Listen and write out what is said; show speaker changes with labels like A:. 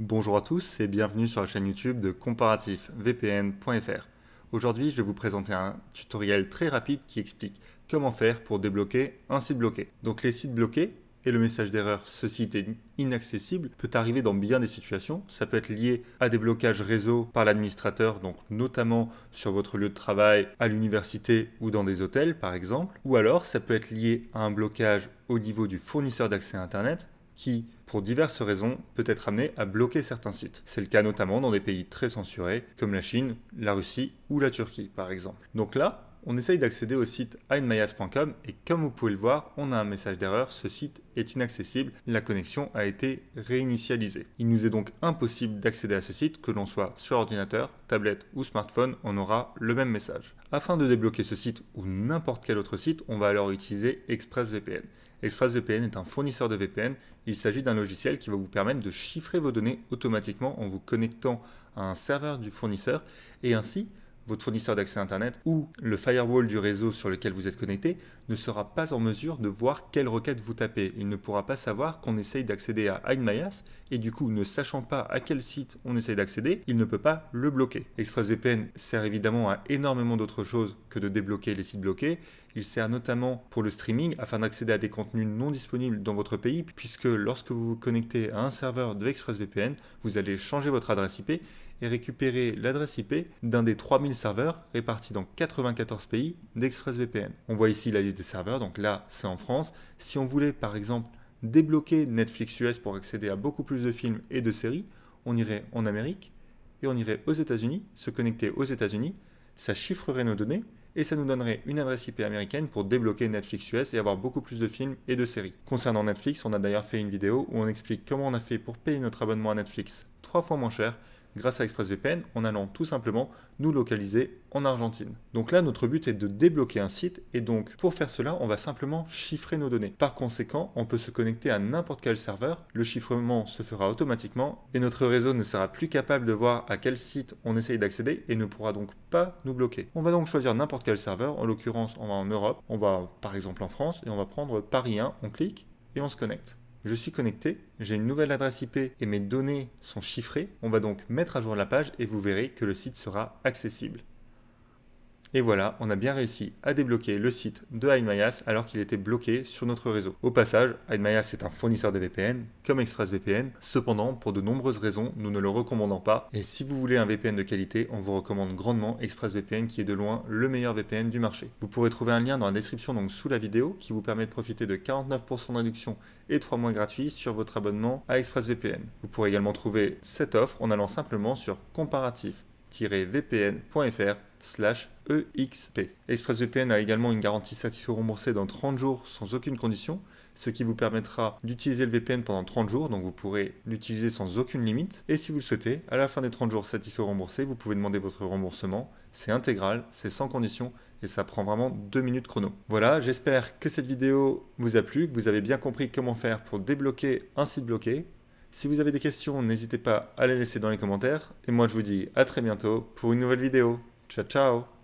A: Bonjour à tous et bienvenue sur la chaîne YouTube de comparatifvpn.fr. Aujourd'hui, je vais vous présenter un tutoriel très rapide qui explique comment faire pour débloquer un site bloqué. Donc les sites bloqués et le message d'erreur ce site est inaccessible peut arriver dans bien des situations. Ça peut être lié à des blocages réseau par l'administrateur, donc notamment sur votre lieu de travail, à l'université ou dans des hôtels par exemple. Ou alors ça peut être lié à un blocage au niveau du fournisseur d'accès à Internet qui, pour diverses raisons, peut être amené à bloquer certains sites. C'est le cas notamment dans des pays très censurés comme la Chine, la Russie ou la Turquie par exemple. Donc là, on essaye d'accéder au site einmayas.com et comme vous pouvez le voir, on a un message d'erreur, ce site est inaccessible, la connexion a été réinitialisée. Il nous est donc impossible d'accéder à ce site, que l'on soit sur ordinateur, tablette ou smartphone, on aura le même message. Afin de débloquer ce site ou n'importe quel autre site, on va alors utiliser ExpressVPN. ExpressVPN est un fournisseur de VPN. Il s'agit d'un logiciel qui va vous permettre de chiffrer vos données automatiquement en vous connectant à un serveur du fournisseur et ainsi votre fournisseur d'accès Internet ou le firewall du réseau sur lequel vous êtes connecté ne sera pas en mesure de voir quelle requête vous tapez. Il ne pourra pas savoir qu'on essaye d'accéder à HideMyAss et du coup, ne sachant pas à quel site on essaye d'accéder, il ne peut pas le bloquer. ExpressVPN sert évidemment à énormément d'autres choses que de débloquer les sites bloqués. Il sert notamment pour le streaming afin d'accéder à des contenus non disponibles dans votre pays, puisque lorsque vous vous connectez à un serveur de ExpressVPN, vous allez changer votre adresse IP et récupérer l'adresse IP d'un des 3000 serveurs répartis dans 94 pays d'ExpressVPN. On voit ici la liste des serveurs, donc là c'est en France. Si on voulait par exemple débloquer Netflix US pour accéder à beaucoup plus de films et de séries, on irait en Amérique et on irait aux États-Unis, se connecter aux États-Unis, ça chiffrerait nos données et ça nous donnerait une adresse IP américaine pour débloquer Netflix US et avoir beaucoup plus de films et de séries. Concernant Netflix, on a d'ailleurs fait une vidéo où on explique comment on a fait pour payer notre abonnement à Netflix trois fois moins cher grâce à ExpressVPN en allant tout simplement nous localiser en Argentine. Donc là, notre but est de débloquer un site et donc pour faire cela, on va simplement chiffrer nos données. Par conséquent, on peut se connecter à n'importe quel serveur, le chiffrement se fera automatiquement et notre réseau ne sera plus capable de voir à quel site on essaye d'accéder et ne pourra donc pas nous bloquer. On va donc choisir n'importe quel serveur, en l'occurrence on va en Europe, on va par exemple en France et on va prendre Paris 1, on clique et on se connecte je suis connecté, j'ai une nouvelle adresse IP et mes données sont chiffrées. On va donc mettre à jour la page et vous verrez que le site sera accessible. Et voilà, on a bien réussi à débloquer le site de HideMyAss alors qu'il était bloqué sur notre réseau. Au passage, HideMyAss est un fournisseur de VPN, comme ExpressVPN. Cependant, pour de nombreuses raisons, nous ne le recommandons pas. Et si vous voulez un VPN de qualité, on vous recommande grandement ExpressVPN qui est de loin le meilleur VPN du marché. Vous pourrez trouver un lien dans la description donc sous la vidéo qui vous permet de profiter de 49% de réduction et 3 mois gratuits sur votre abonnement à ExpressVPN. Vous pourrez également trouver cette offre en allant simplement sur comparatif-vpn.fr slash EXP. ExpressVPN a également une garantie satisfait remboursée dans 30 jours sans aucune condition, ce qui vous permettra d'utiliser le VPN pendant 30 jours, donc vous pourrez l'utiliser sans aucune limite. Et si vous le souhaitez, à la fin des 30 jours satisfait remboursés, vous pouvez demander votre remboursement. C'est intégral, c'est sans condition et ça prend vraiment 2 minutes chrono. Voilà, j'espère que cette vidéo vous a plu, que vous avez bien compris comment faire pour débloquer un site bloqué. Si vous avez des questions, n'hésitez pas à les laisser dans les commentaires. Et moi, je vous dis à très bientôt pour une nouvelle vidéo. Ciao, ciao